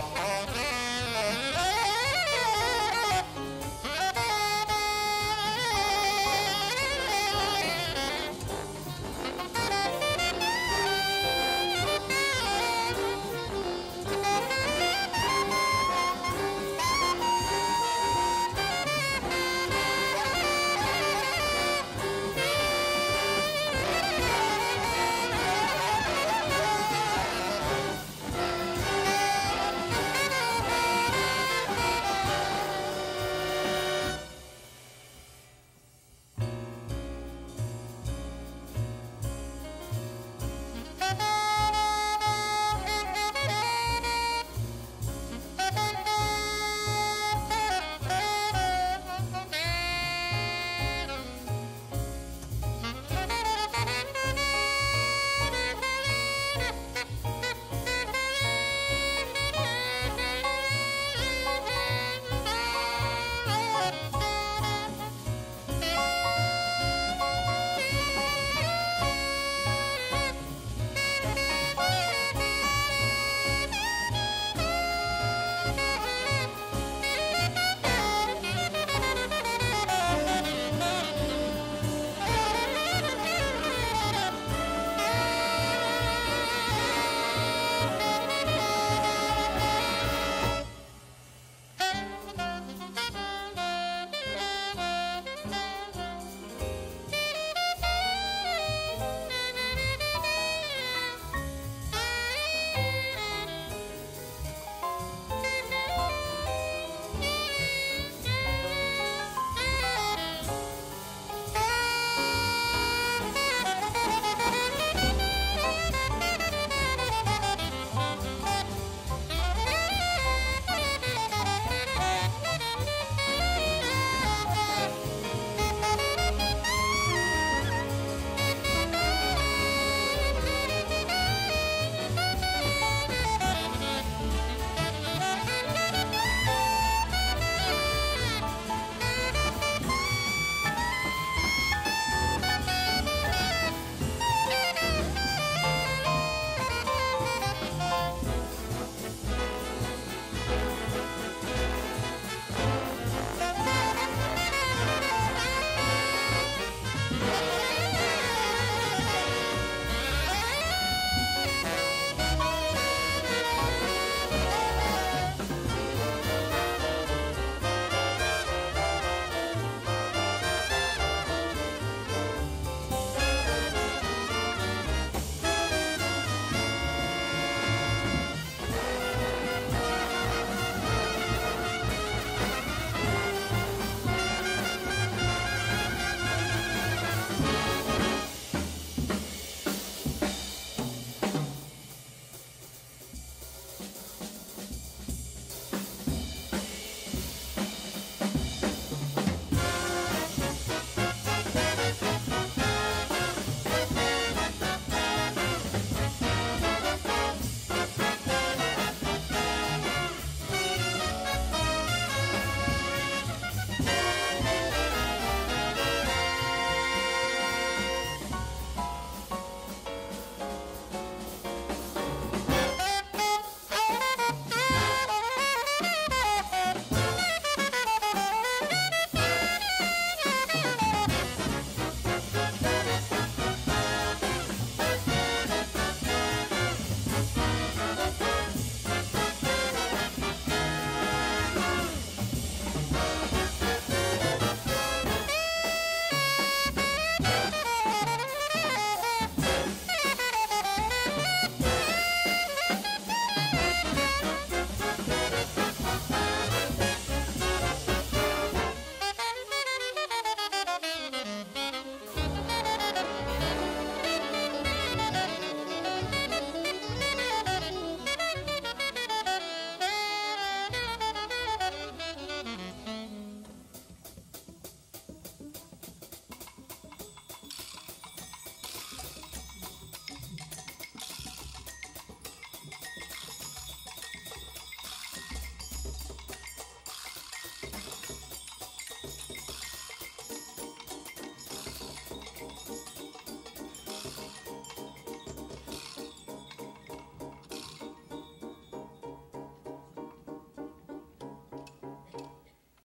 Oh.